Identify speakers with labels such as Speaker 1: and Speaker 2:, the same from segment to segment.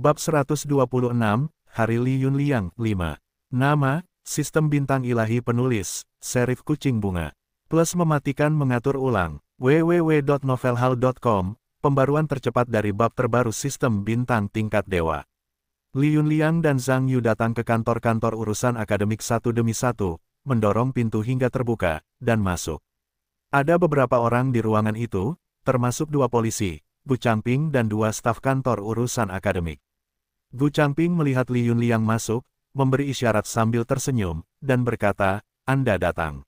Speaker 1: Bab 126, Hari Li Yun Liang, 5. Nama, Sistem Bintang Ilahi Penulis, Serif Kucing Bunga. Plus mematikan mengatur ulang, www.novelhal.com, pembaruan tercepat dari bab terbaru Sistem Bintang Tingkat Dewa. Li Yun Liang dan Zhang Yu datang ke kantor-kantor urusan akademik satu demi satu, mendorong pintu hingga terbuka, dan masuk. Ada beberapa orang di ruangan itu, termasuk dua polisi, Bu Changping dan dua staf kantor urusan akademik. Gu Changping melihat Li Yunliang masuk, memberi isyarat sambil tersenyum, dan berkata, Anda datang.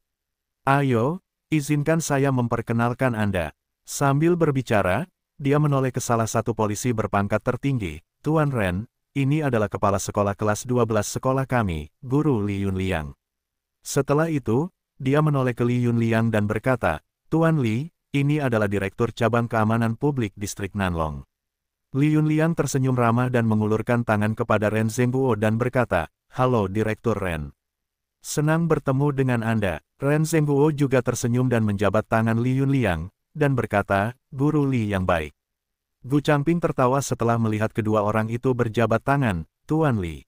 Speaker 1: Ayo, izinkan saya memperkenalkan Anda. Sambil berbicara, dia menoleh ke salah satu polisi berpangkat tertinggi, Tuan Ren, ini adalah kepala sekolah kelas 12 sekolah kami, Guru Li Yunliang. Setelah itu, dia menoleh ke Li Yunliang dan berkata, Tuan Li, ini adalah Direktur Cabang Keamanan Publik Distrik Nanlong. Li Yunliang tersenyum ramah dan mengulurkan tangan kepada Ren Zhengguo dan berkata, Halo Direktur Ren. Senang bertemu dengan Anda. Ren Zhengguo juga tersenyum dan menjabat tangan Li Yunliang, dan berkata, Guru Li yang baik. Gu Changping tertawa setelah melihat kedua orang itu berjabat tangan, Tuan Li.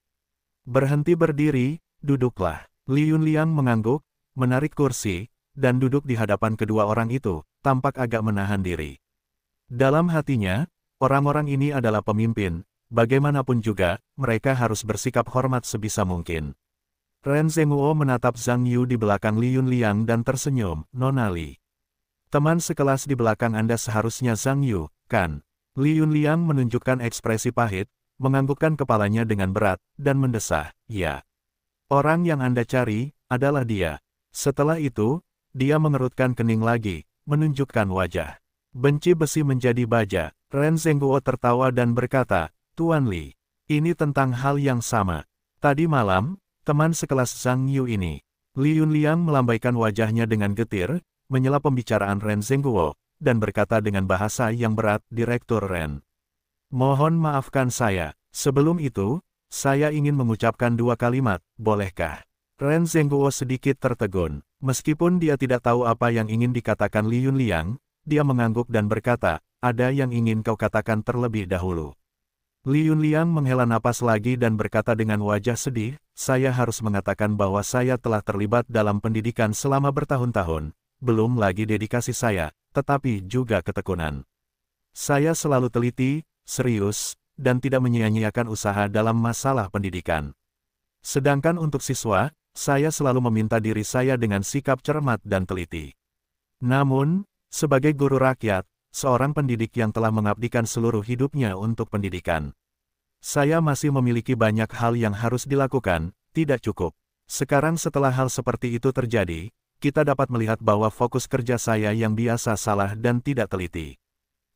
Speaker 1: Berhenti berdiri, duduklah. Li Yunliang mengangguk, menarik kursi, dan duduk di hadapan kedua orang itu, tampak agak menahan diri. Dalam hatinya, Orang-orang ini adalah pemimpin, bagaimanapun juga, mereka harus bersikap hormat sebisa mungkin. Ren Zhenguo menatap Zhang Yu di belakang Li Yunliang dan tersenyum, Nona Li. Teman sekelas di belakang Anda seharusnya Zhang Yu, kan? Li Yunliang menunjukkan ekspresi pahit, menganggukkan kepalanya dengan berat, dan mendesah, ya. Orang yang Anda cari, adalah dia. Setelah itu, dia mengerutkan kening lagi, menunjukkan wajah. Benci besi menjadi baja, Ren Zhengguo tertawa dan berkata, Tuan Li, ini tentang hal yang sama. Tadi malam, teman sekelas Zhang Yu ini, Li Yunliang melambaikan wajahnya dengan getir, menyela pembicaraan Ren Zhengguo, dan berkata dengan bahasa yang berat, Direktur Ren. Mohon maafkan saya, sebelum itu, saya ingin mengucapkan dua kalimat, bolehkah? Ren Zhengguo sedikit tertegun, meskipun dia tidak tahu apa yang ingin dikatakan Li Yunliang, dia mengangguk dan berkata, ada yang ingin kau katakan terlebih dahulu. Li Yunliang menghela napas lagi dan berkata dengan wajah sedih, saya harus mengatakan bahwa saya telah terlibat dalam pendidikan selama bertahun-tahun, belum lagi dedikasi saya, tetapi juga ketekunan. Saya selalu teliti, serius, dan tidak menyia-nyiakan usaha dalam masalah pendidikan. Sedangkan untuk siswa, saya selalu meminta diri saya dengan sikap cermat dan teliti. Namun, sebagai guru rakyat, seorang pendidik yang telah mengabdikan seluruh hidupnya untuk pendidikan. Saya masih memiliki banyak hal yang harus dilakukan, tidak cukup. Sekarang setelah hal seperti itu terjadi, kita dapat melihat bahwa fokus kerja saya yang biasa salah dan tidak teliti.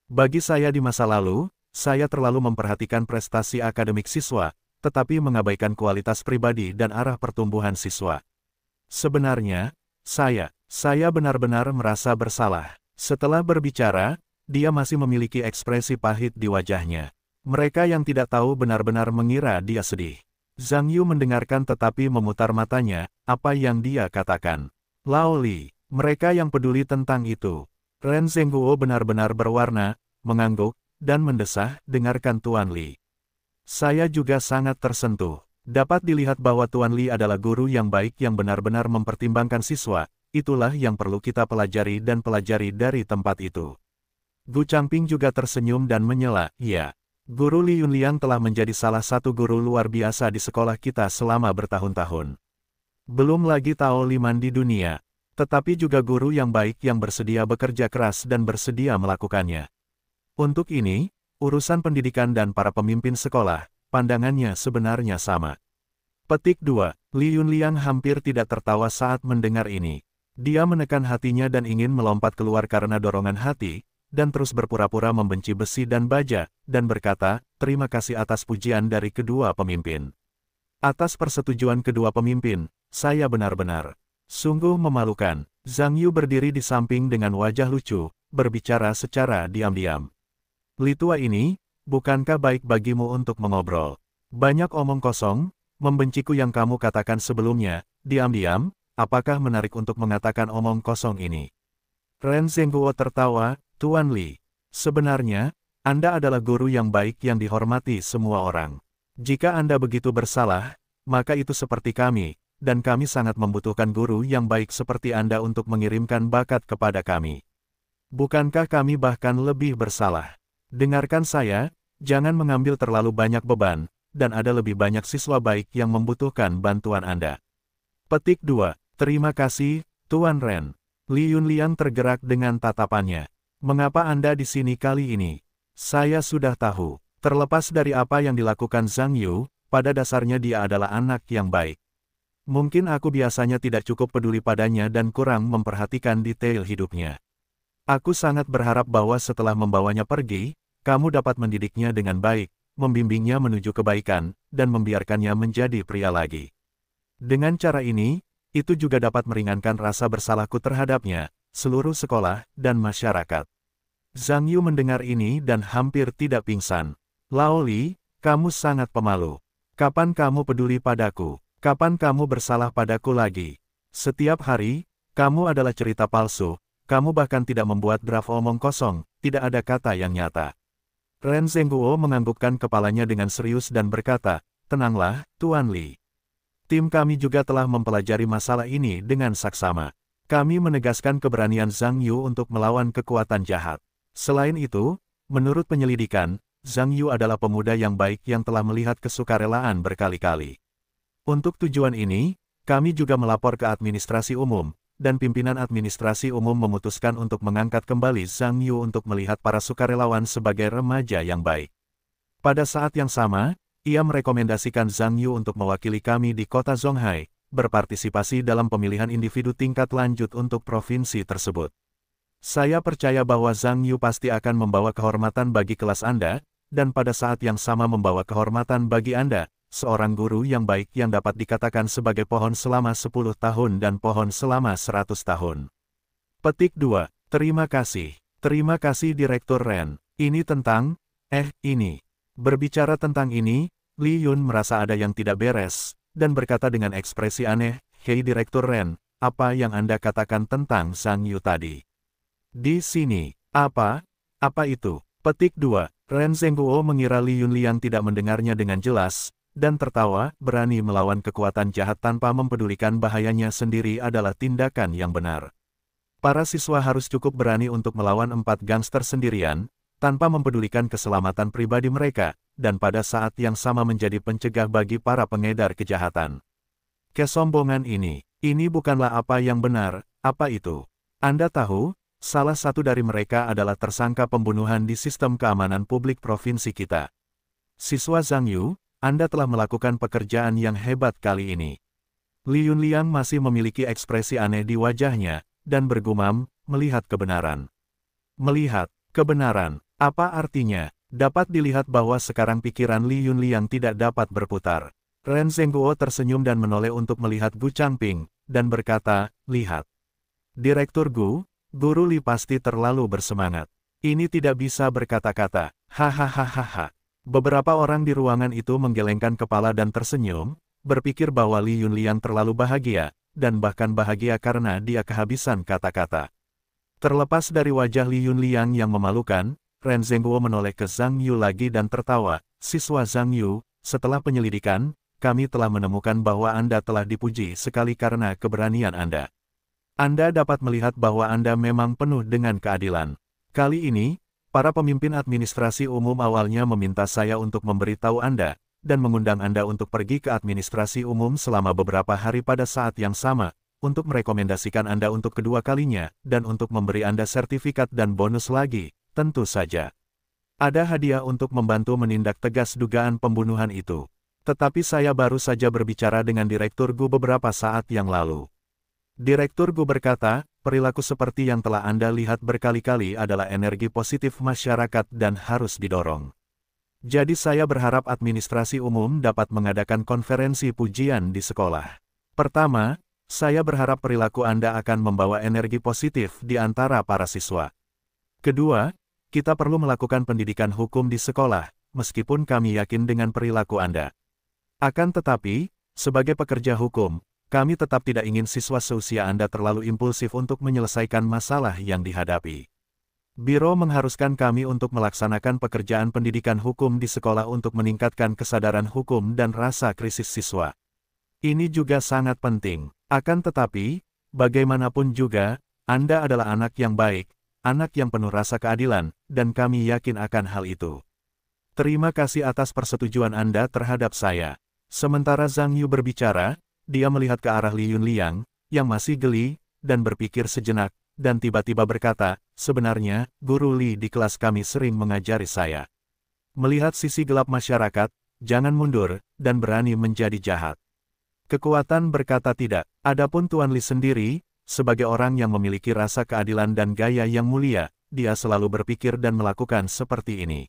Speaker 1: Bagi saya di masa lalu, saya terlalu memperhatikan prestasi akademik siswa, tetapi mengabaikan kualitas pribadi dan arah pertumbuhan siswa. Sebenarnya, saya, saya benar-benar merasa bersalah. Setelah berbicara, dia masih memiliki ekspresi pahit di wajahnya. Mereka yang tidak tahu benar-benar mengira dia sedih. Zhang Yu mendengarkan tetapi memutar matanya, apa yang dia katakan. Lao Li, mereka yang peduli tentang itu. Ren Zhengguo benar-benar berwarna, mengangguk, dan mendesah, dengarkan Tuan Li. Saya juga sangat tersentuh. Dapat dilihat bahwa Tuan Li adalah guru yang baik yang benar-benar mempertimbangkan siswa, itulah yang perlu kita pelajari dan pelajari dari tempat itu. Gu Changping juga tersenyum dan menyela, ya. Guru Li Yunliang telah menjadi salah satu guru luar biasa di sekolah kita selama bertahun-tahun. Belum lagi Tao Liman di dunia, tetapi juga guru yang baik yang bersedia bekerja keras dan bersedia melakukannya. Untuk ini, urusan pendidikan dan para pemimpin sekolah, pandangannya sebenarnya sama. Petik 2. Li Yunliang hampir tidak tertawa saat mendengar ini. Dia menekan hatinya dan ingin melompat keluar karena dorongan hati, dan terus berpura-pura membenci besi dan baja, dan berkata, terima kasih atas pujian dari kedua pemimpin. Atas persetujuan kedua pemimpin, saya benar-benar sungguh memalukan. Zhang Yu berdiri di samping dengan wajah lucu, berbicara secara diam-diam. Litua ini, bukankah baik bagimu untuk mengobrol? Banyak omong kosong, membenciku yang kamu katakan sebelumnya, diam-diam, apakah menarik untuk mengatakan omong kosong ini? Ren Zhengguo tertawa, Tuan Li, sebenarnya, Anda adalah guru yang baik yang dihormati semua orang. Jika Anda begitu bersalah, maka itu seperti kami, dan kami sangat membutuhkan guru yang baik seperti Anda untuk mengirimkan bakat kepada kami. Bukankah kami bahkan lebih bersalah? Dengarkan saya, jangan mengambil terlalu banyak beban, dan ada lebih banyak siswa baik yang membutuhkan bantuan Anda. Petik 2. Terima kasih, Tuan Ren. Li Yunliang tergerak dengan tatapannya. Mengapa Anda di sini kali ini? Saya sudah tahu. Terlepas dari apa yang dilakukan Zhang Yu, pada dasarnya dia adalah anak yang baik. Mungkin aku biasanya tidak cukup peduli padanya dan kurang memperhatikan detail hidupnya. Aku sangat berharap bahwa setelah membawanya pergi, kamu dapat mendidiknya dengan baik, membimbingnya menuju kebaikan, dan membiarkannya menjadi pria lagi. Dengan cara ini, itu juga dapat meringankan rasa bersalahku terhadapnya, seluruh sekolah, dan masyarakat. Zhang Yu mendengar ini dan hampir tidak pingsan. Lao Li, kamu sangat pemalu. Kapan kamu peduli padaku? Kapan kamu bersalah padaku lagi? Setiap hari, kamu adalah cerita palsu, kamu bahkan tidak membuat draft omong kosong, tidak ada kata yang nyata. Ren Zhengguo menganggukkan kepalanya dengan serius dan berkata, Tenanglah, Tuan Li. Tim kami juga telah mempelajari masalah ini dengan saksama. Kami menegaskan keberanian Zhang Yu untuk melawan kekuatan jahat. Selain itu, menurut penyelidikan, Zhang Yu adalah pemuda yang baik yang telah melihat kesukarelaan berkali-kali. Untuk tujuan ini, kami juga melapor ke administrasi umum, dan pimpinan administrasi umum memutuskan untuk mengangkat kembali Zhang Yu untuk melihat para sukarelawan sebagai remaja yang baik. Pada saat yang sama, ia merekomendasikan Zhang Yu untuk mewakili kami di kota Zonghai, berpartisipasi dalam pemilihan individu tingkat lanjut untuk provinsi tersebut. Saya percaya bahwa Zhang Yu pasti akan membawa kehormatan bagi kelas Anda, dan pada saat yang sama membawa kehormatan bagi Anda, seorang guru yang baik yang dapat dikatakan sebagai pohon selama 10 tahun dan pohon selama 100 tahun. Petik 2. Terima kasih. Terima kasih Direktur Ren. Ini tentang, eh, ini. Berbicara tentang ini, Li Yun merasa ada yang tidak beres, dan berkata dengan ekspresi aneh, Hei Direktur Ren, apa yang Anda katakan tentang Zhang Yu tadi? Di sini, apa? Apa itu? Petik 2. Ren Zhengguo mengira Li Yunliang tidak mendengarnya dengan jelas, dan tertawa, berani melawan kekuatan jahat tanpa mempedulikan bahayanya sendiri adalah tindakan yang benar. Para siswa harus cukup berani untuk melawan empat gangster sendirian, tanpa mempedulikan keselamatan pribadi mereka, dan pada saat yang sama menjadi pencegah bagi para pengedar kejahatan. Kesombongan ini, ini bukanlah apa yang benar, apa itu? Anda tahu, Salah satu dari mereka adalah tersangka pembunuhan di sistem keamanan publik provinsi kita. Siswa Zhang Yu, Anda telah melakukan pekerjaan yang hebat kali ini. Li Yunliang masih memiliki ekspresi aneh di wajahnya, dan bergumam, melihat kebenaran. Melihat, kebenaran, apa artinya? Dapat dilihat bahwa sekarang pikiran Li Yunliang tidak dapat berputar. Ren Zhengguo tersenyum dan menoleh untuk melihat Gu Changping, dan berkata, lihat. Direktur Gu, Guru Li pasti terlalu bersemangat. Ini tidak bisa berkata-kata. Hahaha. Beberapa orang di ruangan itu menggelengkan kepala dan tersenyum, berpikir bahwa Li Yunliang terlalu bahagia, dan bahkan bahagia karena dia kehabisan kata-kata. Terlepas dari wajah Li Yunliang yang memalukan, Ren Zhengguo menoleh ke Zhang Yu lagi dan tertawa, siswa Zhang Yu, setelah penyelidikan, kami telah menemukan bahwa Anda telah dipuji sekali karena keberanian Anda. Anda dapat melihat bahwa Anda memang penuh dengan keadilan. Kali ini, para pemimpin administrasi umum awalnya meminta saya untuk memberitahu Anda, dan mengundang Anda untuk pergi ke administrasi umum selama beberapa hari pada saat yang sama, untuk merekomendasikan Anda untuk kedua kalinya, dan untuk memberi Anda sertifikat dan bonus lagi, tentu saja. Ada hadiah untuk membantu menindak tegas dugaan pembunuhan itu. Tetapi saya baru saja berbicara dengan Direktur GU beberapa saat yang lalu. Direktur Gu berkata, perilaku seperti yang telah Anda lihat berkali-kali adalah energi positif masyarakat dan harus didorong. Jadi saya berharap administrasi umum dapat mengadakan konferensi pujian di sekolah. Pertama, saya berharap perilaku Anda akan membawa energi positif di antara para siswa. Kedua, kita perlu melakukan pendidikan hukum di sekolah, meskipun kami yakin dengan perilaku Anda. Akan tetapi, sebagai pekerja hukum, kami tetap tidak ingin siswa seusia Anda terlalu impulsif untuk menyelesaikan masalah yang dihadapi. Biro mengharuskan kami untuk melaksanakan pekerjaan pendidikan hukum di sekolah untuk meningkatkan kesadaran hukum dan rasa krisis siswa. Ini juga sangat penting. Akan tetapi, bagaimanapun juga, Anda adalah anak yang baik, anak yang penuh rasa keadilan, dan kami yakin akan hal itu. Terima kasih atas persetujuan Anda terhadap saya. Sementara Zhang Yu berbicara, dia melihat ke arah Li Yunliang, yang masih geli, dan berpikir sejenak, dan tiba-tiba berkata, sebenarnya, Guru Li di kelas kami sering mengajari saya. Melihat sisi gelap masyarakat, jangan mundur, dan berani menjadi jahat. Kekuatan berkata tidak, adapun Tuan Li sendiri, sebagai orang yang memiliki rasa keadilan dan gaya yang mulia, dia selalu berpikir dan melakukan seperti ini.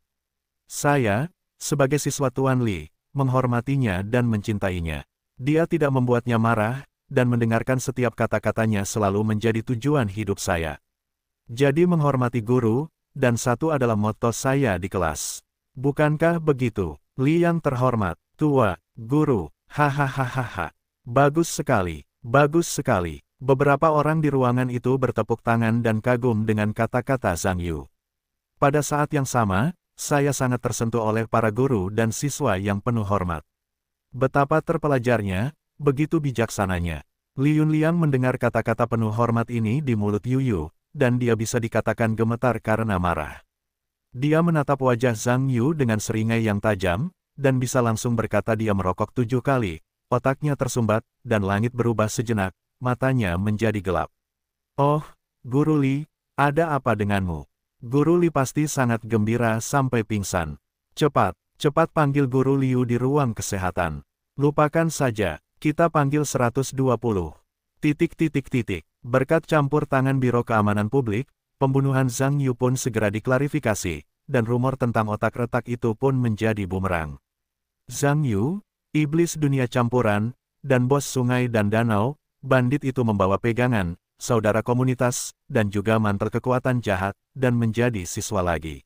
Speaker 1: Saya, sebagai siswa Tuan Li, menghormatinya dan mencintainya. Dia tidak membuatnya marah, dan mendengarkan setiap kata-katanya selalu menjadi tujuan hidup saya. Jadi menghormati guru, dan satu adalah moto saya di kelas. Bukankah begitu, Li yang terhormat, tua, guru, hahaha. Bagus sekali, bagus sekali. Beberapa orang di ruangan itu bertepuk tangan dan kagum dengan kata-kata Zhang Yu. Pada saat yang sama, saya sangat tersentuh oleh para guru dan siswa yang penuh hormat. Betapa terpelajarnya, begitu bijaksananya. Li Yunliang mendengar kata-kata penuh hormat ini di mulut Yu Yu, dan dia bisa dikatakan gemetar karena marah. Dia menatap wajah Zhang Yu dengan seringai yang tajam, dan bisa langsung berkata dia merokok tujuh kali, otaknya tersumbat, dan langit berubah sejenak, matanya menjadi gelap. Oh, Guru Li, ada apa denganmu? Guru Li pasti sangat gembira sampai pingsan. Cepat, cepat panggil Guru Liu di ruang kesehatan. Lupakan saja, kita panggil 120. Titik titik titik. Berkat campur tangan Biro Keamanan Publik, pembunuhan Zhang Yu pun segera diklarifikasi, dan rumor tentang otak retak itu pun menjadi bumerang. Zhang Yu, iblis dunia campuran, dan bos sungai dan danau, bandit itu membawa pegangan, saudara komunitas, dan juga mantel kekuatan jahat, dan menjadi siswa lagi.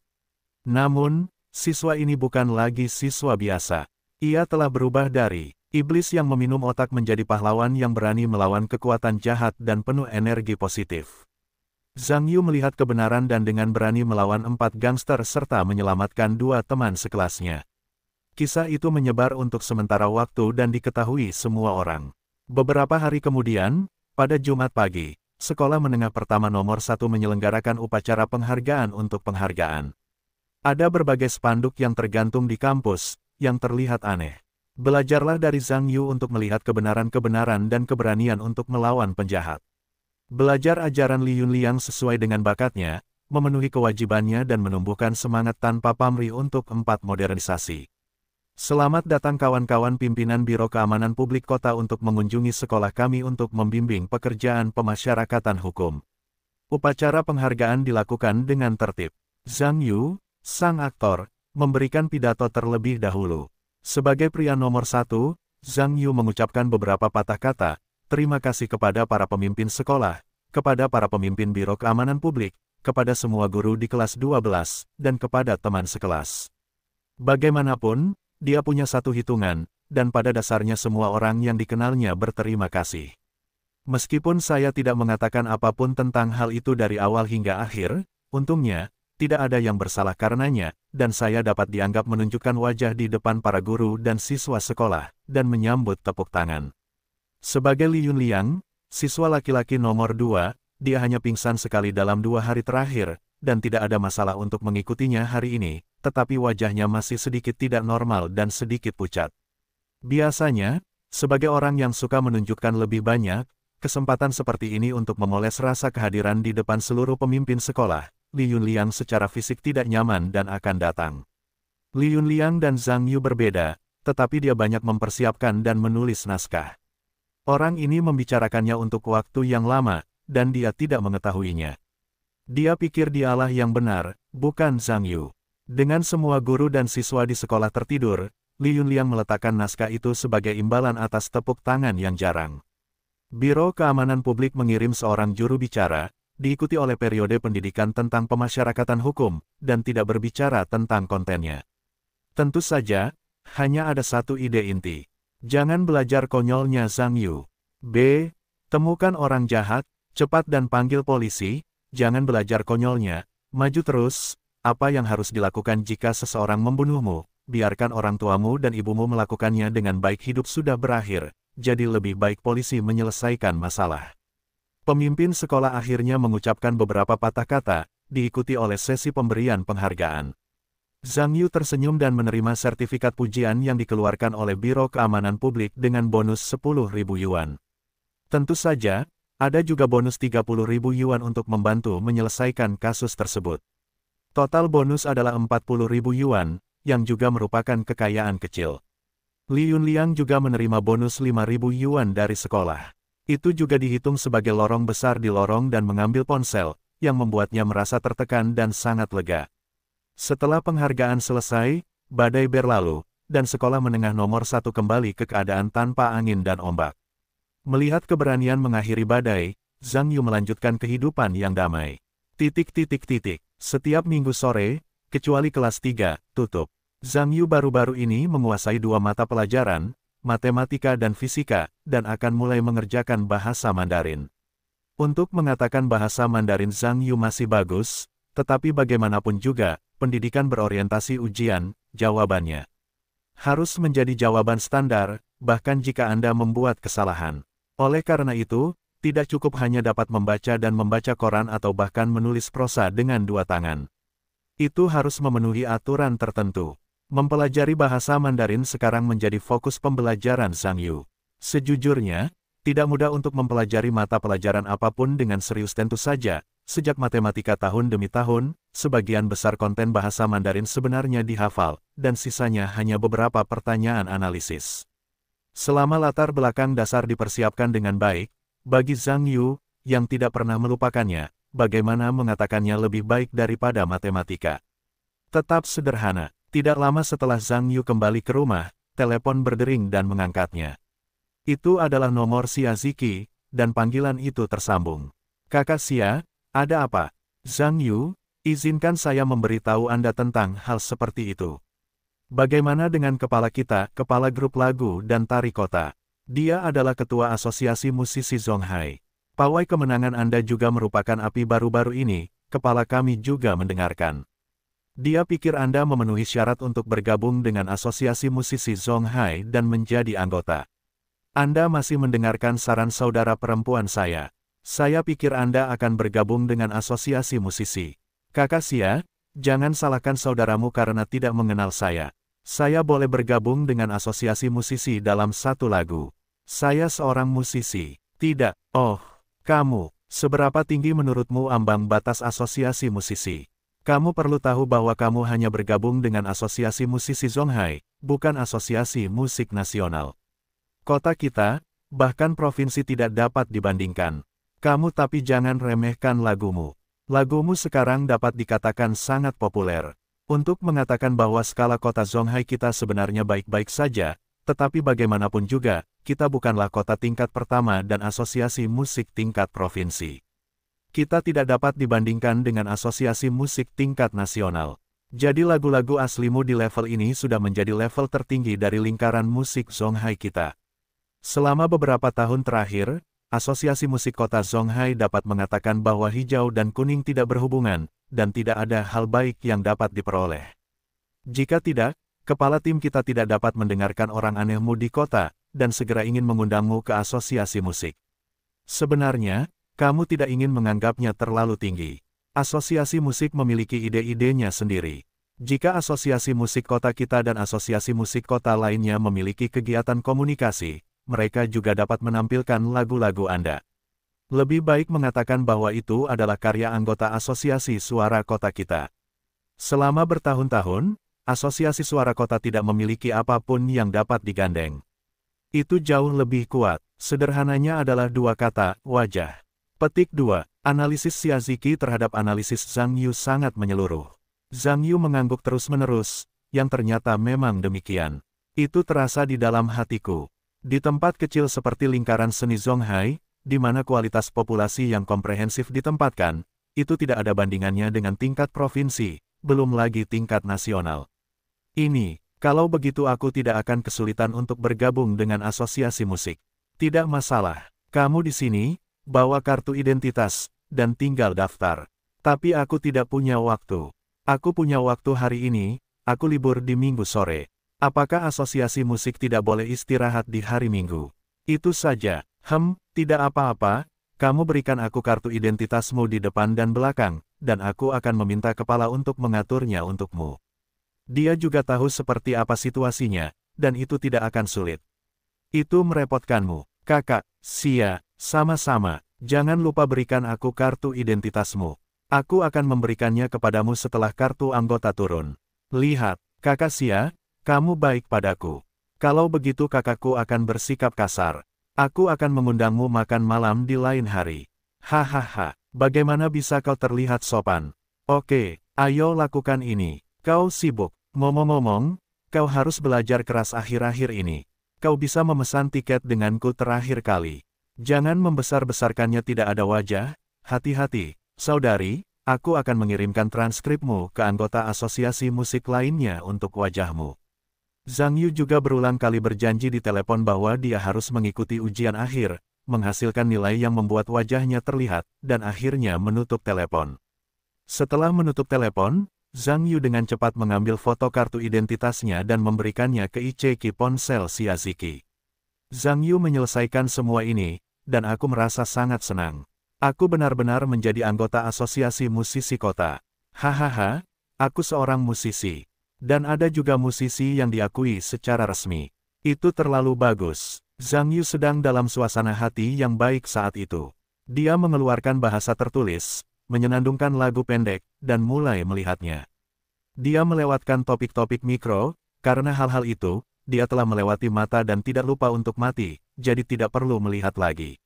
Speaker 1: Namun, siswa ini bukan lagi siswa biasa. Ia telah berubah dari Iblis yang meminum otak menjadi pahlawan yang berani melawan kekuatan jahat dan penuh energi positif. Zhang Yu melihat kebenaran dan dengan berani melawan empat gangster serta menyelamatkan dua teman sekelasnya. Kisah itu menyebar untuk sementara waktu dan diketahui semua orang. Beberapa hari kemudian, pada Jumat pagi, sekolah menengah pertama nomor satu menyelenggarakan upacara penghargaan untuk penghargaan. Ada berbagai spanduk yang tergantung di kampus, yang terlihat aneh. Belajarlah dari Zhang Yu untuk melihat kebenaran-kebenaran dan keberanian untuk melawan penjahat. Belajar ajaran Li Yunliang sesuai dengan bakatnya, memenuhi kewajibannya dan menumbuhkan semangat tanpa pamrih untuk empat modernisasi. Selamat datang kawan-kawan pimpinan Biro Keamanan Publik Kota untuk mengunjungi sekolah kami untuk membimbing pekerjaan pemasyarakatan hukum. Upacara penghargaan dilakukan dengan tertib. Zhang Yu, sang aktor, memberikan pidato terlebih dahulu. Sebagai pria nomor satu, Zhang Yu mengucapkan beberapa patah kata, terima kasih kepada para pemimpin sekolah, kepada para pemimpin Biro Keamanan Publik, kepada semua guru di kelas 12, dan kepada teman sekelas. Bagaimanapun, dia punya satu hitungan, dan pada dasarnya semua orang yang dikenalnya berterima kasih. Meskipun saya tidak mengatakan apa pun tentang hal itu dari awal hingga akhir, untungnya, tidak ada yang bersalah karenanya, dan saya dapat dianggap menunjukkan wajah di depan para guru dan siswa sekolah, dan menyambut tepuk tangan. Sebagai Li Yunliang, siswa laki-laki nomor dua, dia hanya pingsan sekali dalam dua hari terakhir, dan tidak ada masalah untuk mengikutinya hari ini, tetapi wajahnya masih sedikit tidak normal dan sedikit pucat. Biasanya, sebagai orang yang suka menunjukkan lebih banyak, kesempatan seperti ini untuk memoles rasa kehadiran di depan seluruh pemimpin sekolah, Li Yunliang secara fisik tidak nyaman dan akan datang. Li Yunliang dan Zhang Yu berbeda, tetapi dia banyak mempersiapkan dan menulis naskah. Orang ini membicarakannya untuk waktu yang lama, dan dia tidak mengetahuinya. Dia pikir dialah yang benar, bukan Zhang Yu. Dengan semua guru dan siswa di sekolah tertidur, Li Yunliang meletakkan naskah itu sebagai imbalan atas tepuk tangan yang jarang. Biro Keamanan Publik mengirim seorang juru bicara, diikuti oleh periode pendidikan tentang pemasyarakatan hukum, dan tidak berbicara tentang kontennya. Tentu saja, hanya ada satu ide inti. Jangan belajar konyolnya Zhang Yu. B. Temukan orang jahat, cepat dan panggil polisi, jangan belajar konyolnya, Maju terus, apa yang harus dilakukan jika seseorang membunuhmu? Biarkan orang tuamu dan ibumu melakukannya dengan baik hidup sudah berakhir, jadi lebih baik polisi menyelesaikan masalah. Pemimpin sekolah akhirnya mengucapkan beberapa patah kata, diikuti oleh sesi pemberian penghargaan. Zhang Yu tersenyum dan menerima sertifikat pujian yang dikeluarkan oleh Biro Keamanan Publik dengan bonus 10.000 yuan. Tentu saja, ada juga bonus 30.000 yuan untuk membantu menyelesaikan kasus tersebut. Total bonus adalah 40.000 yuan, yang juga merupakan kekayaan kecil. Li Yunliang juga menerima bonus 5.000 yuan dari sekolah. Itu juga dihitung sebagai lorong besar di lorong dan mengambil ponsel, yang membuatnya merasa tertekan dan sangat lega. Setelah penghargaan selesai, badai berlalu, dan sekolah menengah nomor satu kembali ke keadaan tanpa angin dan ombak. Melihat keberanian mengakhiri badai, Zhang Yu melanjutkan kehidupan yang damai. Titik-titik-titik, setiap minggu sore, kecuali kelas 3, tutup. Zhang Yu baru-baru ini menguasai dua mata pelajaran, matematika dan fisika, dan akan mulai mengerjakan bahasa Mandarin. Untuk mengatakan bahasa Mandarin Zhang Yu masih bagus, tetapi bagaimanapun juga, pendidikan berorientasi ujian, jawabannya harus menjadi jawaban standar, bahkan jika Anda membuat kesalahan. Oleh karena itu, tidak cukup hanya dapat membaca dan membaca koran atau bahkan menulis prosa dengan dua tangan. Itu harus memenuhi aturan tertentu. Mempelajari bahasa Mandarin sekarang menjadi fokus pembelajaran Sang Yu. Sejujurnya, tidak mudah untuk mempelajari mata pelajaran apa pun dengan serius tentu saja, Sejak matematika tahun demi tahun, sebagian besar konten bahasa Mandarin sebenarnya dihafal, dan sisanya hanya beberapa pertanyaan analisis. Selama latar belakang dasar dipersiapkan dengan baik, bagi Zhang Yu, yang tidak pernah melupakannya, bagaimana mengatakannya lebih baik daripada matematika. Tetap sederhana, tidak lama setelah Zhang Yu kembali ke rumah, telepon berdering dan mengangkatnya. Itu adalah nomor Xia Ziki, dan panggilan itu tersambung. Kakak Xia, ada apa? Zhang Yu, izinkan saya memberitahu Anda tentang hal seperti itu. Bagaimana dengan kepala kita, kepala grup lagu dan tari kota? Dia adalah ketua asosiasi musisi Zonghai. Pawai kemenangan Anda juga merupakan api baru-baru ini, kepala kami juga mendengarkan. Dia pikir Anda memenuhi syarat untuk bergabung dengan asosiasi musisi Zonghai dan menjadi anggota. Anda masih mendengarkan saran saudara perempuan saya. Saya pikir Anda akan bergabung dengan asosiasi musisi. Kakak Sia, jangan salahkan saudaramu karena tidak mengenal saya. Saya boleh bergabung dengan asosiasi musisi dalam satu lagu. Saya seorang musisi. Tidak, oh, kamu, seberapa tinggi menurutmu ambang batas asosiasi musisi? Kamu perlu tahu bahwa kamu hanya bergabung dengan asosiasi musisi Zonghai, bukan asosiasi musik nasional. Kota kita, bahkan provinsi tidak dapat dibandingkan. Kamu tapi jangan remehkan lagumu. Lagumu sekarang dapat dikatakan sangat populer. Untuk mengatakan bahwa skala kota Zonghai kita sebenarnya baik-baik saja, tetapi bagaimanapun juga, kita bukanlah kota tingkat pertama dan asosiasi musik tingkat provinsi. Kita tidak dapat dibandingkan dengan asosiasi musik tingkat nasional. Jadi lagu-lagu aslimu di level ini sudah menjadi level tertinggi dari lingkaran musik Zonghai kita. Selama beberapa tahun terakhir, Asosiasi Musik Kota Zonghai dapat mengatakan bahwa hijau dan kuning tidak berhubungan, dan tidak ada hal baik yang dapat diperoleh. Jika tidak, kepala tim kita tidak dapat mendengarkan orang anehmu di kota, dan segera ingin mengundangmu ke asosiasi musik. Sebenarnya, kamu tidak ingin menganggapnya terlalu tinggi. Asosiasi musik memiliki ide-idenya sendiri. Jika asosiasi musik kota kita dan asosiasi musik kota lainnya memiliki kegiatan komunikasi, mereka juga dapat menampilkan lagu-lagu Anda. Lebih baik mengatakan bahwa itu adalah karya anggota Asosiasi Suara Kota kita. Selama bertahun-tahun, Asosiasi Suara Kota tidak memiliki apa pun yang dapat digandeng. Itu jauh lebih kuat. Sederhananya adalah dua kata, wajah. Petik 2. Analisis Xiaziki terhadap analisis Zhang Yu sangat menyeluruh. Zhang Yu mengangguk terus-menerus, yang ternyata memang demikian. Itu terasa di dalam hatiku. Di tempat kecil seperti lingkaran seni Zonghai, di mana kualitas populasi yang komprehensif ditempatkan, itu tidak ada bandingannya dengan tingkat provinsi, belum lagi tingkat nasional. Ini, kalau begitu aku tidak akan kesulitan untuk bergabung dengan asosiasi musik. Tidak masalah, kamu di sini, bawa kartu identitas, dan tinggal daftar. Tapi aku tidak punya waktu. Aku punya waktu hari ini, aku libur di minggu sore. Apakah asosiasi musik tidak boleh istirahat di hari minggu? Itu saja. Hem, tidak apa-apa, kamu berikan aku kartu identitasmu di depan dan belakang, dan aku akan meminta kepala untuk mengaturnya untukmu. Dia juga tahu seperti apa situasinya, dan itu tidak akan sulit. Itu merepotkanmu, kakak, Sia, sama-sama, jangan lupa berikan aku kartu identitasmu. Aku akan memberikannya kepadamu setelah kartu anggota turun. Lihat, kakak Sia, kamu baik padaku. Kalau begitu kakakku akan bersikap kasar. Aku akan mengundangmu makan malam di lain hari. Hahaha, bagaimana bisa kau terlihat sopan? Oke, ayo lakukan ini. Kau sibuk. Ngomong-ngomong, kau harus belajar keras akhir-akhir ini. Kau bisa memesan tiket denganku terakhir kali. Jangan membesar-besarkannya tidak ada wajah, hati-hati. Saudari, aku akan mengirimkan transkripmu ke anggota asosiasi musik lainnya untuk wajahmu. Zhang Yu juga berulang kali berjanji di telepon bahwa dia harus mengikuti ujian akhir, menghasilkan nilai yang membuat wajahnya terlihat, dan akhirnya menutup telepon. Setelah menutup telepon, Zhang Yu dengan cepat mengambil foto kartu identitasnya dan memberikannya ke Icheki ponsel Shiaziki. Zhang Yu menyelesaikan semua ini, dan aku merasa sangat senang. Aku benar-benar menjadi anggota asosiasi musisi kota. Hahaha, aku seorang musisi. Dan ada juga musisi yang diakui secara resmi. Itu terlalu bagus. Zhang Yu sedang dalam suasana hati yang baik saat itu. Dia mengeluarkan bahasa tertulis, menyenandungkan lagu pendek, dan mulai melihatnya. Dia melewatkan topik-topik mikro, karena hal-hal itu, dia telah melewati mata dan tidak lupa untuk mati, jadi tidak perlu melihat lagi.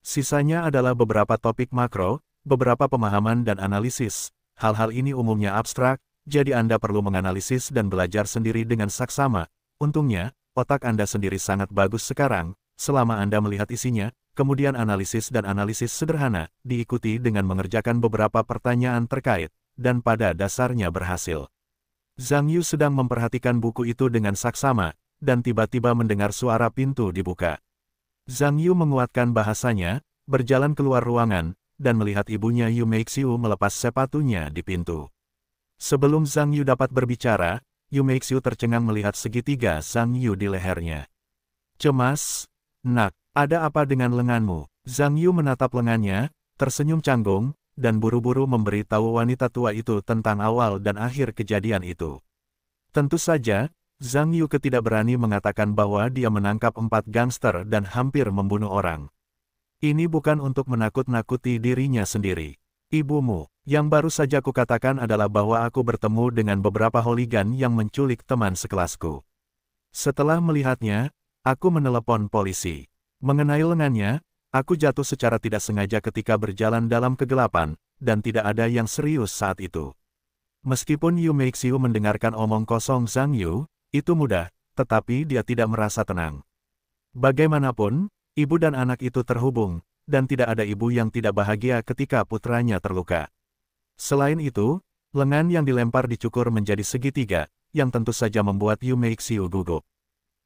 Speaker 1: Sisanya adalah beberapa topik makro, beberapa pemahaman dan analisis. Hal-hal ini umumnya abstrak, jadi Anda perlu menganalisis dan belajar sendiri dengan saksama. Untungnya, otak Anda sendiri sangat bagus sekarang, selama Anda melihat isinya, kemudian analisis dan analisis sederhana, diikuti dengan mengerjakan beberapa pertanyaan terkait, dan pada dasarnya berhasil. Zhang Yu sedang memperhatikan buku itu dengan saksama, dan tiba-tiba mendengar suara pintu dibuka. Zhang Yu menguatkan bahasanya, berjalan keluar ruangan, dan melihat ibunya Yu Meixiu melepas sepatunya di pintu. Sebelum Zhang Yu dapat berbicara, Yu Meixiu tercengang melihat segitiga Zhang Yu di lehernya. Cemas, nak, ada apa dengan lenganmu? Zhang Yu menatap lengannya, tersenyum canggung, dan buru-buru memberitahu wanita tua itu tentang awal dan akhir kejadian itu. Tentu saja, Zhang Yu tidak berani mengatakan bahwa dia menangkap empat gangster dan hampir membunuh orang. Ini bukan untuk menakut-nakuti dirinya sendiri. Ibumu, yang baru saja kukatakan adalah bahwa aku bertemu dengan beberapa holigan yang menculik teman sekelasku. Setelah melihatnya, aku menelepon polisi. Mengenai lengannya, aku jatuh secara tidak sengaja ketika berjalan dalam kegelapan, dan tidak ada yang serius saat itu. Meskipun Yu Meixiu mendengarkan omong kosong Zhang Yu, itu mudah, tetapi dia tidak merasa tenang. Bagaimanapun, ibu dan anak itu terhubung, dan tidak ada ibu yang tidak bahagia ketika putranya terluka. Selain itu, lengan yang dilempar dicukur menjadi segitiga, yang tentu saja membuat Yu Meixiu gugup.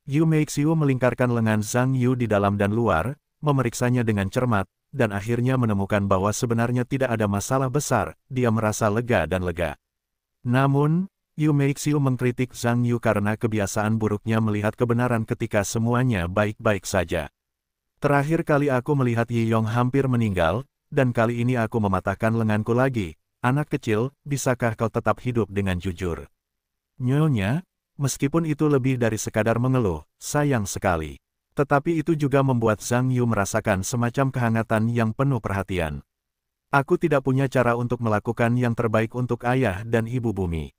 Speaker 1: Yu Meixiu melingkarkan lengan Zhang Yu di dalam dan luar, memeriksanya dengan cermat, dan akhirnya menemukan bahwa sebenarnya tidak ada masalah besar, dia merasa lega dan lega. Namun, Yu Meixiu mengkritik Zhang Yu karena kebiasaan buruknya melihat kebenaran ketika semuanya baik-baik saja. Terakhir kali aku melihat Yi Yong hampir meninggal, dan kali ini aku mematahkan lenganku lagi. Anak kecil, bisakah kau tetap hidup dengan jujur? Nyonya, meskipun itu lebih dari sekadar mengeluh, sayang sekali. Tetapi itu juga membuat Zhang Yu merasakan semacam kehangatan yang penuh perhatian. Aku tidak punya cara untuk melakukan yang terbaik untuk ayah dan ibu bumi.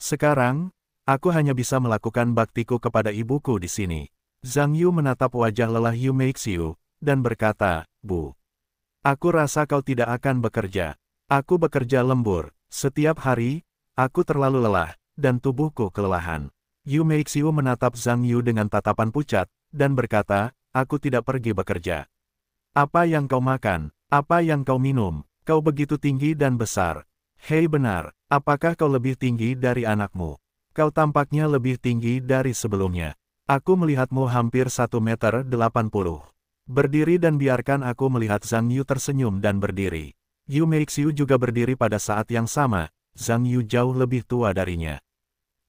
Speaker 1: Sekarang, aku hanya bisa melakukan baktiku kepada ibuku di sini. Zhang Yu menatap wajah lelah Yu Meixiu, dan berkata, Bu. Aku rasa kau tidak akan bekerja. Aku bekerja lembur. Setiap hari, aku terlalu lelah, dan tubuhku kelelahan. Yu Meixiu menatap Zhang Yu dengan tatapan pucat, dan berkata, aku tidak pergi bekerja. Apa yang kau makan? Apa yang kau minum? Kau begitu tinggi dan besar. Hei benar, Apakah kau lebih tinggi dari anakmu? Kau tampaknya lebih tinggi dari sebelumnya. Aku melihatmu hampir 1 meter 80. Berdiri dan biarkan aku melihat Zhang Yu tersenyum dan berdiri. Yu Meixiu juga berdiri pada saat yang sama, Zhang Yu jauh lebih tua darinya.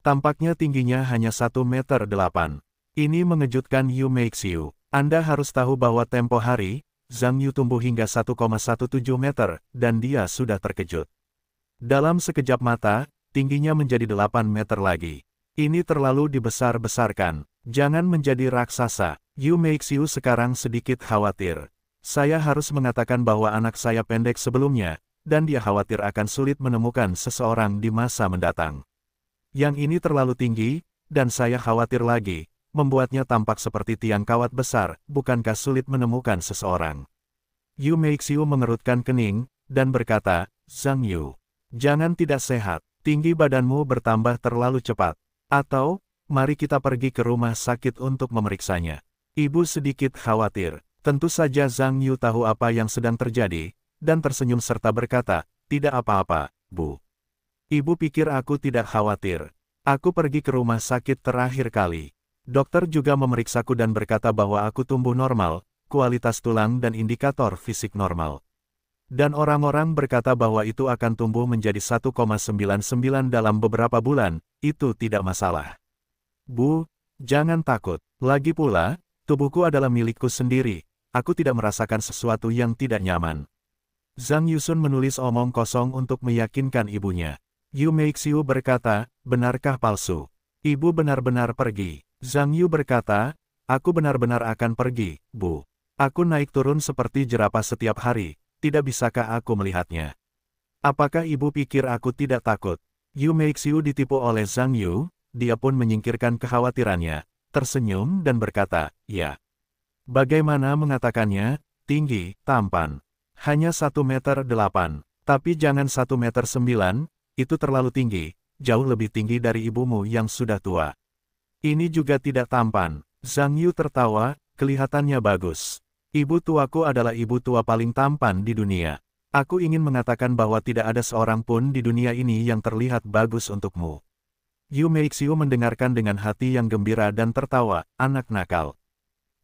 Speaker 1: Tampaknya tingginya hanya 1 meter 8. Ini mengejutkan Yu Meixiu. Anda harus tahu bahwa tempo hari, Zhang Yu tumbuh hingga 1,17 meter, dan dia sudah terkejut. Dalam sekejap mata, tingginya menjadi 8 meter lagi. Ini terlalu dibesar-besarkan. Jangan menjadi raksasa. Yu Meixiu sekarang sedikit khawatir. Saya harus mengatakan bahwa anak saya pendek sebelumnya, dan dia khawatir akan sulit menemukan seseorang di masa mendatang. Yang ini terlalu tinggi, dan saya khawatir lagi, membuatnya tampak seperti tiang kawat besar, bukankah sulit menemukan seseorang? Yu Meixiu mengerutkan kening, dan berkata, Zhang Yu, jangan tidak sehat, tinggi badanmu bertambah terlalu cepat. Atau, mari kita pergi ke rumah sakit untuk memeriksanya. Ibu sedikit khawatir. Tentu saja Zhang Yu tahu apa yang sedang terjadi, dan tersenyum serta berkata, tidak apa-apa, Bu. Ibu pikir aku tidak khawatir. Aku pergi ke rumah sakit terakhir kali. Dokter juga memeriksaku dan berkata bahwa aku tumbuh normal, kualitas tulang dan indikator fisik normal. Dan orang-orang berkata bahwa itu akan tumbuh menjadi 1,99 dalam beberapa bulan, itu tidak masalah. Bu, jangan takut. Lagi pula, tubuhku adalah milikku sendiri, aku tidak merasakan sesuatu yang tidak nyaman. Zhang Yusun menulis omong kosong untuk meyakinkan ibunya. Yu Meixiu berkata, benarkah palsu? Ibu benar-benar pergi. Zhang Yu berkata, aku benar-benar akan pergi, Bu. Aku naik turun seperti jerapah setiap hari, tidak bisakah aku melihatnya? Apakah ibu pikir aku tidak takut? Yu Meixiu ditipu oleh Zhang Yu, dia pun menyingkirkan kekhawatirannya, tersenyum dan berkata, ya. Bagaimana mengatakannya, tinggi, tampan. Hanya satu meter delapan, tapi jangan satu meter sembilan, itu terlalu tinggi, jauh lebih tinggi dari ibumu yang sudah tua. Ini juga tidak tampan. Zhang Yu tertawa, kelihatannya bagus. Ibu tuaku adalah ibu tua paling tampan di dunia. Aku ingin mengatakan bahwa tidak ada seorang pun di dunia ini yang terlihat bagus untukmu. Yu Meixiu mendengarkan dengan hati yang gembira dan tertawa, anak nakal.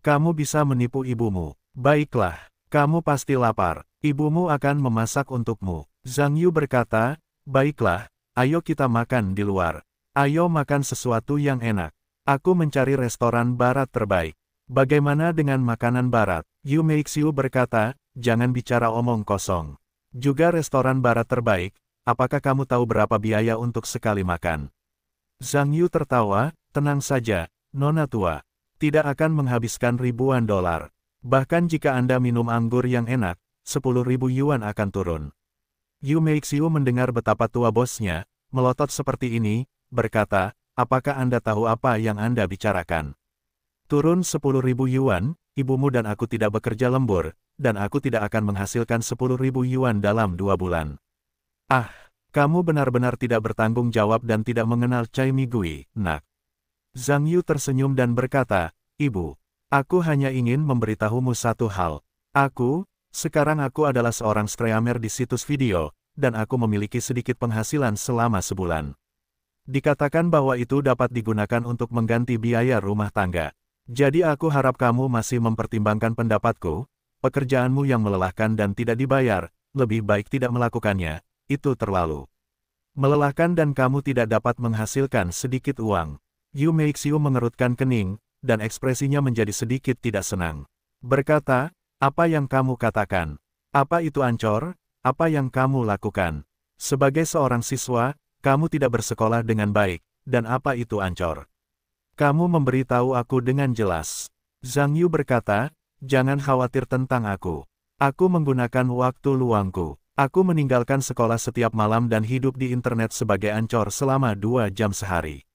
Speaker 1: Kamu bisa menipu ibumu. Baiklah, kamu pasti lapar. Ibumu akan memasak untukmu. Zhang Yu berkata, baiklah, ayo kita makan di luar. Ayo makan sesuatu yang enak. Aku mencari restoran barat terbaik. Bagaimana dengan makanan barat? Yu Meixiu berkata, jangan bicara omong kosong. Juga restoran barat terbaik, apakah kamu tahu berapa biaya untuk sekali makan? Zhang Yu tertawa, tenang saja, nona tua. Tidak akan menghabiskan ribuan dolar. Bahkan jika Anda minum anggur yang enak, 10.000 yuan akan turun. Yu Meixiu mendengar betapa tua bosnya, melotot seperti ini, berkata, apakah Anda tahu apa yang Anda bicarakan? Turun 10.000 yuan, ibumu dan aku tidak bekerja lembur, dan aku tidak akan menghasilkan 10.000 yuan dalam dua bulan. Ah, kamu benar-benar tidak bertanggung jawab dan tidak mengenal Chai Migui, nak. Zhang Yu tersenyum dan berkata, Ibu, aku hanya ingin memberitahumu satu hal. Aku, sekarang aku adalah seorang streamer di situs video, dan aku memiliki sedikit penghasilan selama sebulan. Dikatakan bahwa itu dapat digunakan untuk mengganti biaya rumah tangga. Jadi aku harap kamu masih mempertimbangkan pendapatku, pekerjaanmu yang melelahkan dan tidak dibayar, lebih baik tidak melakukannya, itu terlalu melelahkan dan kamu tidak dapat menghasilkan sedikit uang. Yu Meixiu mengerutkan kening, dan ekspresinya menjadi sedikit tidak senang. Berkata, apa yang kamu katakan? Apa itu ancor? Apa yang kamu lakukan? Sebagai seorang siswa, kamu tidak bersekolah dengan baik, dan apa itu ancor? Kamu memberitahu aku dengan jelas. Zhang Yu berkata, jangan khawatir tentang aku. Aku menggunakan waktu luangku. Aku meninggalkan sekolah setiap malam dan hidup di internet sebagai ancor selama dua jam sehari.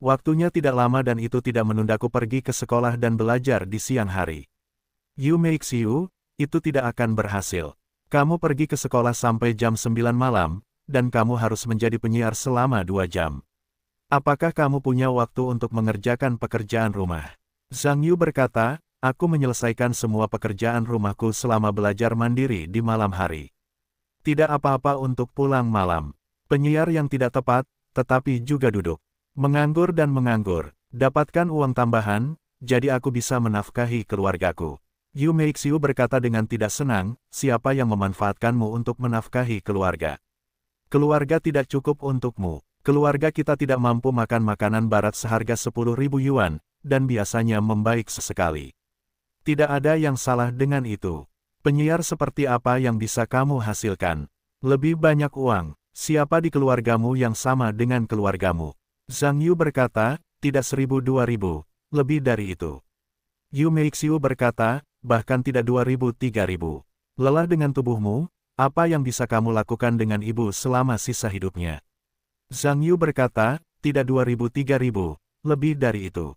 Speaker 1: Waktunya tidak lama dan itu tidak menundaku pergi ke sekolah dan belajar di siang hari. You makes you, itu tidak akan berhasil. Kamu pergi ke sekolah sampai jam 9 malam, dan kamu harus menjadi penyiar selama dua jam. Apakah kamu punya waktu untuk mengerjakan pekerjaan rumah? Zhang Yu berkata, aku menyelesaikan semua pekerjaan rumahku selama belajar mandiri di malam hari. Tidak apa-apa untuk pulang malam. Penyiar yang tidak tepat, tetapi juga duduk. Menganggur dan menganggur, dapatkan uang tambahan, jadi aku bisa menafkahi keluargaku. Yu Meixiu berkata dengan tidak senang, siapa yang memanfaatkanmu untuk menafkahi keluarga? Keluarga tidak cukup untukmu. Keluarga kita tidak mampu makan makanan barat seharga 10.000 yuan, dan biasanya membaik sesekali. Tidak ada yang salah dengan itu. Penyiar seperti apa yang bisa kamu hasilkan? Lebih banyak uang, siapa di keluargamu yang sama dengan keluargamu? Zhang Yu berkata, tidak seribu dua ribu, lebih dari itu. Yu Meixiu berkata, bahkan tidak dua ribu tiga ribu. Lelah dengan tubuhmu, apa yang bisa kamu lakukan dengan ibu selama sisa hidupnya? Zhang Yu berkata, tidak 2000-3000, lebih dari itu.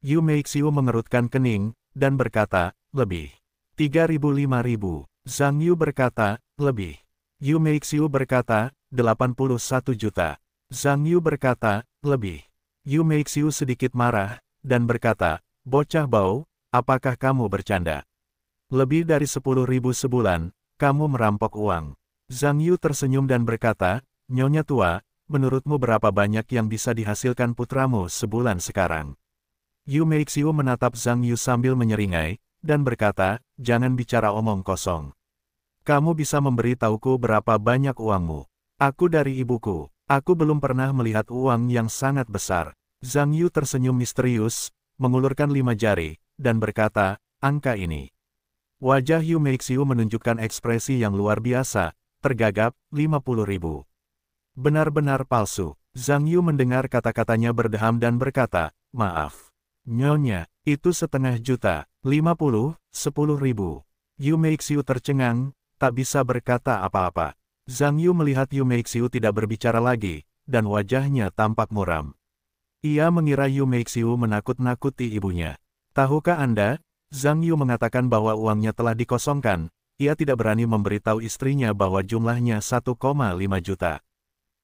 Speaker 1: Yu Meixiu mengerutkan kening, dan berkata, lebih. 3000-5000. Zhang Yu berkata, lebih. Yu Meixiu berkata, 81 juta. Zhang Yu berkata, lebih. Yu Meixiu sedikit marah, dan berkata, bocah bau, apakah kamu bercanda? Lebih dari 10 ribu sebulan, kamu merampok uang. Zhang Yu tersenyum dan berkata, Nyonya tua, menurutmu berapa banyak yang bisa dihasilkan putramu sebulan sekarang? Yu Meixiu menatap Zhang Yu sambil menyeringai, dan berkata, jangan bicara omong kosong. Kamu bisa memberi tahuku berapa banyak uangmu. Aku dari ibuku. Aku belum pernah melihat uang yang sangat besar. Zhang Yu tersenyum misterius, mengulurkan lima jari, dan berkata, angka ini. Wajah Yu Meixiu menunjukkan ekspresi yang luar biasa, tergagap, 50 ribu. Benar-benar palsu. Zhang Yu mendengar kata-katanya berdeham dan berkata, maaf. Nyonya, itu setengah juta, 50, 10 ribu. Yu Meixiu tercengang, tak bisa berkata apa-apa. Zhang Yu melihat Yu Meixiu tidak berbicara lagi, dan wajahnya tampak muram. Ia mengira Yu Meixiu menakut-nakuti ibunya. Tahukah Anda, Zhang Yu mengatakan bahwa uangnya telah dikosongkan, ia tidak berani memberitahu istrinya bahwa jumlahnya 1,5 juta.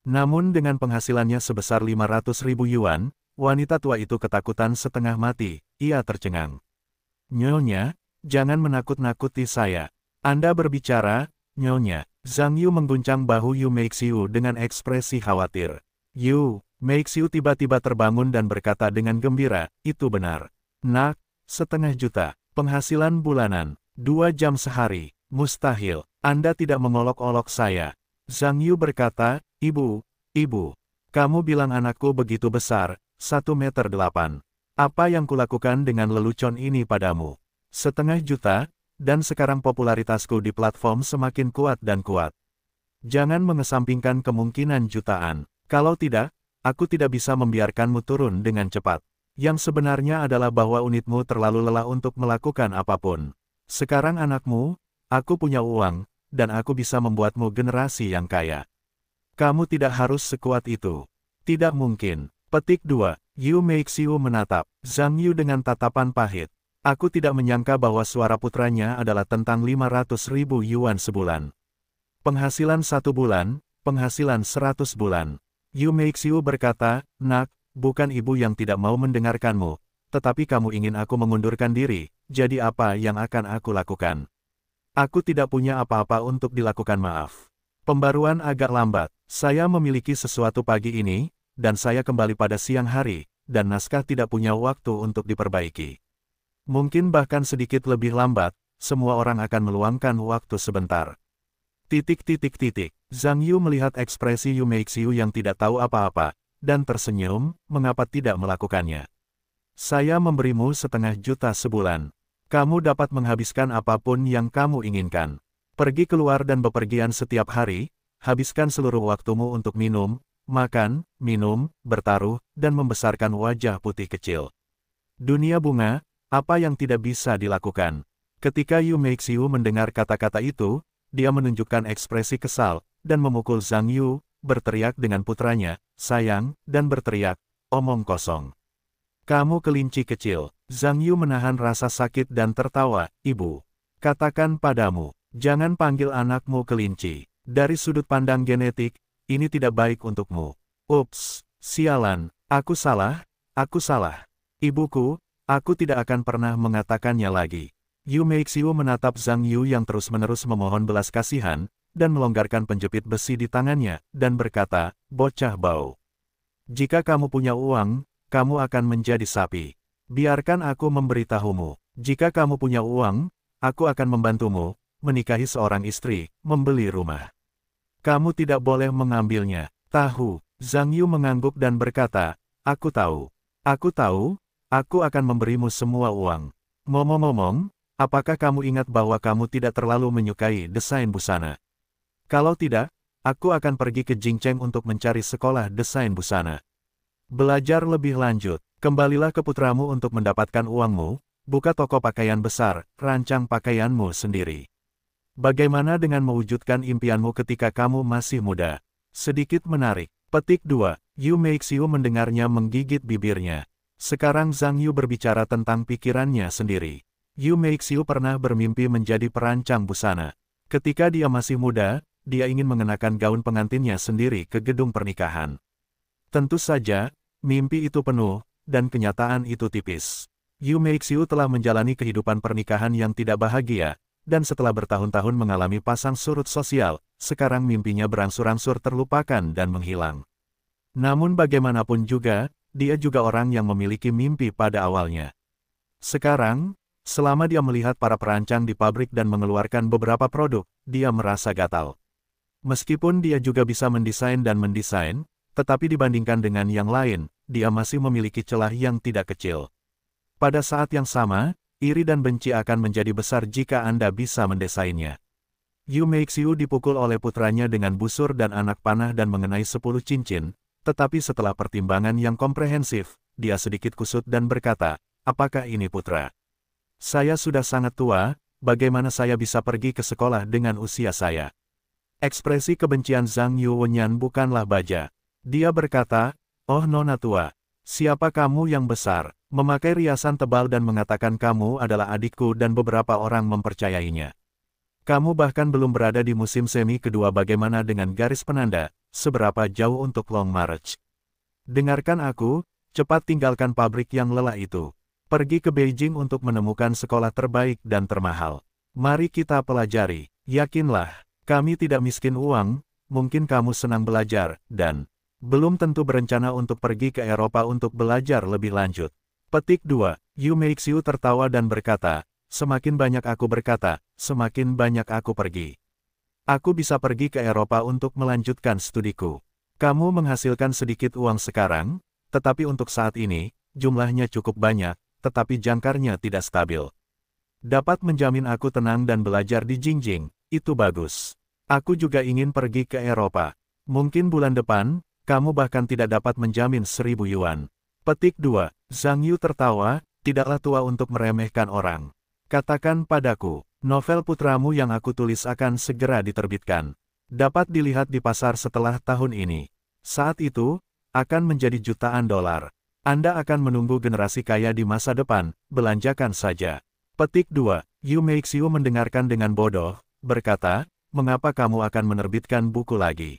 Speaker 1: Namun dengan penghasilannya sebesar 500 ribu yuan, wanita tua itu ketakutan setengah mati, ia tercengang. Nyonya, jangan menakut-nakuti saya. Anda berbicara, Nyonya. Zhang Yu mengguncang bahu Yu Meixiu dengan ekspresi khawatir. Yu, Meixiu tiba-tiba terbangun dan berkata dengan gembira, itu benar. Nak, setengah juta, penghasilan bulanan, dua jam sehari, mustahil, Anda tidak mengolok-olok saya. Zhang Yu berkata, Ibu, Ibu, kamu bilang anakku begitu besar, satu meter delapan. Apa yang kulakukan dengan lelucon ini padamu? Setengah juta, dan sekarang popularitasku di platform semakin kuat dan kuat. Jangan mengesampingkan kemungkinan jutaan. Kalau tidak, aku tidak bisa membiarkanmu turun dengan cepat. Yang sebenarnya adalah bahwa unitmu terlalu lelah untuk melakukan apa pun. Sekarang anakmu, aku punya uang, dan aku bisa membuatmu generasi yang kaya. Kamu tidak harus sekuat itu. Tidak mungkin. Petik 2. Yu Meixiu menatap Zhang Yu dengan tatapan pahit. Aku tidak menyangka bahwa suara putranya adalah tentang 500 ribu yuan sebulan. Penghasilan satu bulan, penghasilan 100 bulan. Yu Meixiu berkata, Nak, bukan ibu yang tidak mau mendengarkanmu, tetapi kamu ingin aku mengundurkan diri, jadi apa yang akan aku lakukan? Aku tidak punya apa-apa untuk dilakukan maaf. Pembaruan agak lambat, saya memiliki sesuatu pagi ini, dan saya kembali pada siang hari, dan naskah tidak punya waktu untuk diperbaiki. Mungkin bahkan sedikit lebih lambat, semua orang akan meluangkan waktu sebentar. Titik titik titik. Zhang Yu melihat ekspresi Yu Meixiu yang tidak tahu apa-apa, dan tersenyum, mengapa tidak melakukannya. Saya memberimu setengah juta sebulan. Kamu dapat menghabiskan apa pun yang kamu inginkan. Pergi keluar dan bepergian setiap hari, habiskan seluruh waktumu untuk minum, makan, minum, bertaruh, dan membesarkan wajah putih kecil. Dunia bunga, apa yang tidak bisa dilakukan? Ketika Yu Meixiu mendengar kata-kata itu, dia menunjukkan ekspresi kesal, dan memukul Zhang Yu, berteriak dengan putranya, sayang, dan berteriak, omong kosong. Kamu kelinci kecil, Zhang Yu menahan rasa sakit dan tertawa, ibu. Katakan padamu, jangan panggil anakmu kelinci. Dari sudut pandang genetik, ini tidak baik untukmu. Ups, sialan, aku salah, aku salah. Ibuku, aku tidak akan pernah mengatakannya lagi. Yu Meixiu menatap Zhang Yu yang terus-menerus memohon belas kasihan, dan melonggarkan penjepit besi di tangannya, dan berkata, bocah bau. Jika kamu punya uang, kamu akan menjadi sapi. Biarkan aku memberitahumu. Jika kamu punya uang, aku akan membantumu, menikahi seorang istri, membeli rumah. Kamu tidak boleh mengambilnya. Tahu, Zhang Yu mengangguk dan berkata, aku tahu. Aku tahu, aku akan memberimu semua uang. Ngomong-ngomong, apakah kamu ingat bahwa kamu tidak terlalu menyukai desain busana? Kalau tidak, aku akan pergi ke Jingcheng untuk mencari sekolah desain busana. Belajar lebih lanjut, kembalilah ke putramu untuk mendapatkan uangmu, buka toko pakaian besar, rancang pakaianmu sendiri. Bagaimana dengan mewujudkan impianmu ketika kamu masih muda? Sedikit menarik. Petik 2. Yu Meixiu mendengarnya menggigit bibirnya. Sekarang Zhang Yu berbicara tentang pikirannya sendiri. Yu Meixiu pernah bermimpi menjadi perancang busana. Ketika dia masih muda, dia ingin mengenakan gaun pengantinnya sendiri ke gedung pernikahan. Tentu saja, mimpi itu penuh, dan kenyataan itu tipis. Yu Meixiu telah menjalani kehidupan pernikahan yang tidak bahagia, dan setelah bertahun-tahun mengalami pasang surut sosial, sekarang mimpinya berangsur-angsur terlupakan dan menghilang. Namun bagaimanapun juga, dia juga orang yang memiliki mimpi pada awalnya. Sekarang, selama dia melihat para perancang di pabrik dan mengeluarkan beberapa produk, dia merasa gatal. Meskipun dia juga bisa mendesain dan mendesain, tetapi dibandingkan dengan yang lain, dia masih memiliki celah yang tidak kecil. Pada saat yang sama, iri dan benci akan menjadi besar jika Anda bisa mendesainnya. Yu Meixiu dipukul oleh putranya dengan busur dan anak panah dan mengenai sepuluh cincin, tetapi setelah pertimbangan yang komprehensif, dia sedikit kusut dan berkata, apakah ini putra? Saya sudah sangat tua, bagaimana saya bisa pergi ke sekolah dengan usia saya? Ekspresi kebencian Zhang Yuwenyan bukanlah baja. Dia berkata, Oh nona tua, siapa kamu yang besar, memakai riasan tebal dan mengatakan kamu adalah adikku dan beberapa orang mempercayainya. Kamu bahkan belum berada di musim semi kedua bagaimana dengan garis penanda, seberapa jauh untuk Long March. Dengarkan aku, cepat tinggalkan pabrik yang lelah itu. Pergi ke Beijing untuk menemukan sekolah terbaik dan termahal. Mari kita pelajari, yakinlah, kami tidak miskin uang, mungkin kamu senang belajar, dan belum tentu berencana untuk pergi ke Eropa untuk belajar lebih lanjut. Petik 2, Yu Meixiu tertawa dan berkata, Semakin banyak aku berkata, semakin banyak aku pergi. Aku bisa pergi ke Eropa untuk melanjutkan studiku. Kamu menghasilkan sedikit uang sekarang, tetapi untuk saat ini, jumlahnya cukup banyak, tetapi jangkarnya tidak stabil. Dapat menjamin aku tenang dan belajar di Jingjing, itu bagus. Aku juga ingin pergi ke Eropa. Mungkin bulan depan, kamu bahkan tidak dapat menjamin seribu yuan. Petik 2. Zhang Yu tertawa, tidaklah tua untuk meremehkan orang. Katakan padaku, novel putramu yang aku tulis akan segera diterbitkan. Dapat dilihat di pasar setelah tahun ini. Saat itu, akan menjadi jutaan dolar. Anda akan menunggu generasi kaya di masa depan, belanjakan saja. Petik 2. Yu Meixiu mendengarkan dengan bodoh, berkata, mengapa kamu akan menerbitkan buku lagi?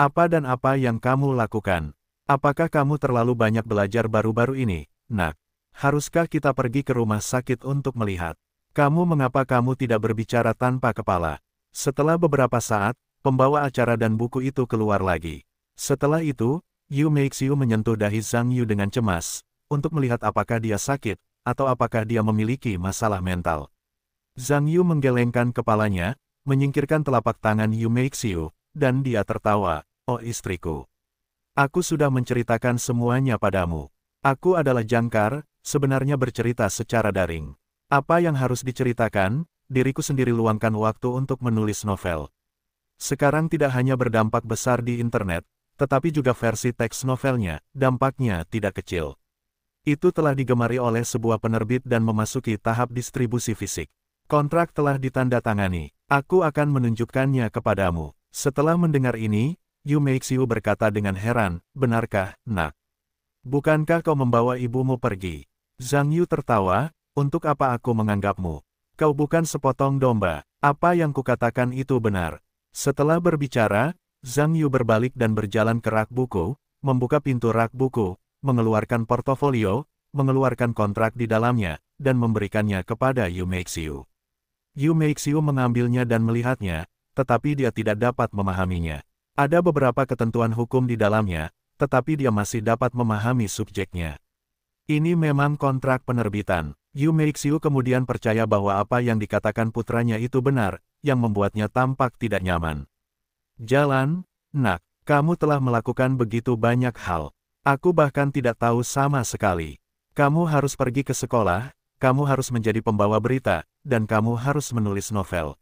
Speaker 1: Apa dan apa yang kamu lakukan? Apakah kamu terlalu banyak belajar baru-baru ini, nak? Haruskah kita pergi ke rumah sakit untuk melihat? Kamu mengapa kamu tidak berbicara tanpa kepala? Setelah beberapa saat, pembawa acara dan buku itu keluar lagi. Setelah itu, Yu Meixiu menyentuh dahi Zhang Yu dengan cemas, untuk melihat apakah dia sakit, atau apakah dia memiliki masalah mental. Zhang Yu menggelengkan kepalanya, menyingkirkan telapak tangan Yu Meixiu, dan dia tertawa, Oh istriku. Aku sudah menceritakan semuanya padamu. Aku adalah jangkar, sebenarnya bercerita secara daring. Apa yang harus diceritakan, diriku sendiri luangkan waktu untuk menulis novel. Sekarang tidak hanya berdampak besar di internet, tetapi juga versi teks novelnya, dampaknya tidak kecil. Itu telah digemari oleh sebuah penerbit dan memasuki tahap distribusi fisik. Kontrak telah ditandatangani. Aku akan menunjukkannya kepadamu. Setelah mendengar ini, Yu Meixiu berkata dengan heran, benarkah, nak? Bukankah kau membawa ibumu pergi? Zhang Yu tertawa, untuk apa aku menganggapmu? Kau bukan sepotong domba, apa yang kukatakan itu benar. Setelah berbicara, Zhang Yu berbalik dan berjalan ke rak buku, membuka pintu rak buku, mengeluarkan portofolio, mengeluarkan kontrak di dalamnya, dan memberikannya kepada Yu Meixiu. Yu Meixiu mengambilnya dan melihatnya, tetapi dia tidak dapat memahaminya. Ada beberapa ketentuan hukum di dalamnya, tetapi dia masih dapat memahami subjeknya. Ini memang kontrak penerbitan. Yu Meixiu kemudian percaya bahwa apa yang dikatakan putranya itu benar, yang membuatnya tampak tidak nyaman. Jalan, nak, kamu telah melakukan begitu banyak hal. Aku bahkan tidak tahu sama sekali. Kamu harus pergi ke sekolah, kamu harus menjadi pembawa berita, dan kamu harus menulis novel.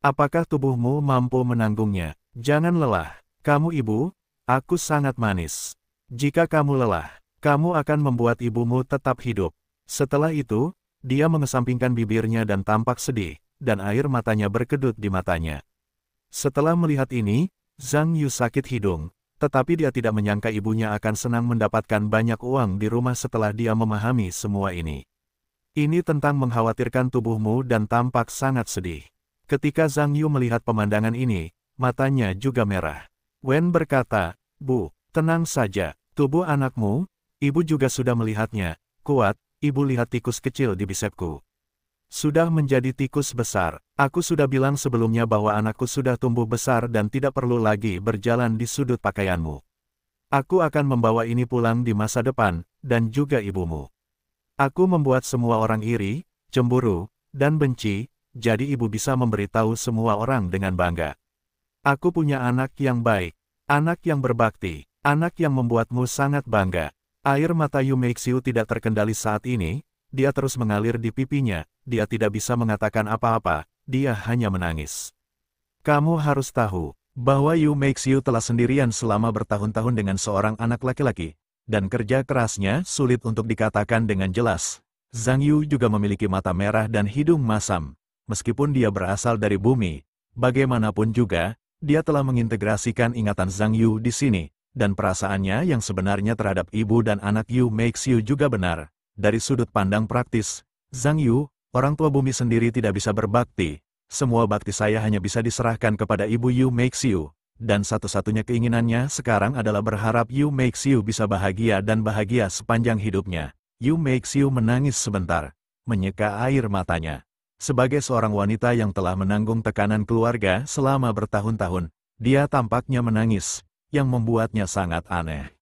Speaker 1: Apakah tubuhmu mampu menanggungnya? Jangan lelah. Kamu ibu, aku sangat manis. Jika kamu lelah, kamu akan membuat ibumu tetap hidup. Setelah itu, dia mengesampingkan bibirnya dan tampak sedih, dan air matanya berkedut di matanya. Setelah melihat ini, Zhang Yu sakit hidung, tetapi dia tidak menyangka ibunya akan senang mendapatkan banyak uang di rumah setelah dia memahami semua ini. Ini tentang mengkhawatirkan tubuhmu dan tampak sangat sedih. Ketika Zhang Yu melihat pemandangan ini, matanya juga merah. Wen berkata, Bu, tenang saja, tubuh anakmu, ibu juga sudah melihatnya, kuat, ibu lihat tikus kecil di bisepku. Sudah menjadi tikus besar, aku sudah bilang sebelumnya bahwa anakku sudah tumbuh besar dan tidak perlu lagi berjalan di sudut pakaianmu. Aku akan membawa ini pulang di masa depan, dan juga ibumu. Aku membuat semua orang iri, cemburu, dan benci, jadi ibu bisa memberitahu semua orang dengan bangga. Aku punya anak yang baik, anak yang berbakti, anak yang membuatmu sangat bangga. Air mata Yu Meixiu tidak terkendali saat ini, dia terus mengalir di pipinya, dia tidak bisa mengatakan apa-apa, dia hanya menangis. Kamu harus tahu, bahwa Yu Meixiu telah sendirian selama bertahun-tahun dengan seorang anak laki-laki, dan kerja kerasnya sulit untuk dikatakan dengan jelas. Zhang Yu juga memiliki mata merah dan hidung masam. Meskipun dia berasal dari bumi, bagaimanapun juga, dia telah mengintegrasikan ingatan Zhang Yu di sini, dan perasaannya yang sebenarnya terhadap ibu dan anak Yu makes you juga benar. Dari sudut pandang praktis, Zhang Yu, orang tua bumi sendiri tidak bisa berbakti. Semua bakti saya hanya bisa diserahkan kepada ibu Yu makes you. Dan satu-satunya keinginannya sekarang adalah berharap Yu makes you bisa bahagia dan bahagia sepanjang hidupnya. Yu makes you menangis sebentar, menyeka air matanya. Sebagai seorang wanita yang telah menanggung tekanan keluarga selama bertahun-tahun, dia tampaknya menangis, yang membuatnya sangat aneh.